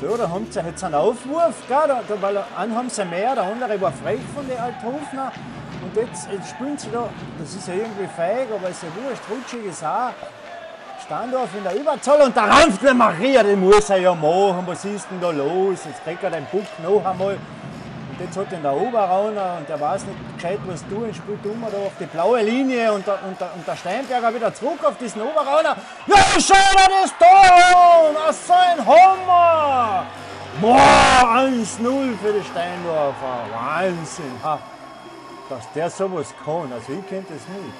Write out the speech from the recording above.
So, da haben sie jetzt einen Aufwurf, gell, da, da, weil einen haben sie mehr, der andere war frei von den Althofner. Und jetzt, jetzt spielen sie da, das ist ja irgendwie feig, aber ist ja wurscht, rutschig ist auch. Standorf in der Überzahl und der Rampf, der Maria, den muss er ja machen. Was ist denn da los? Jetzt kriegt er den Buck noch einmal. Und jetzt hat ihn der Oberrauner und der weiß nicht gescheit, was tun. Und spielt um da auf die blaue Linie und der, und, der, und der Steinberger wieder zurück auf diesen Oberrauner. Ja, schau dir das Tor! Hammer! Boah, 1-0 für die Steindorfer. Wahnsinn. Ha, dass der sowas kann, also ich könnte es nicht.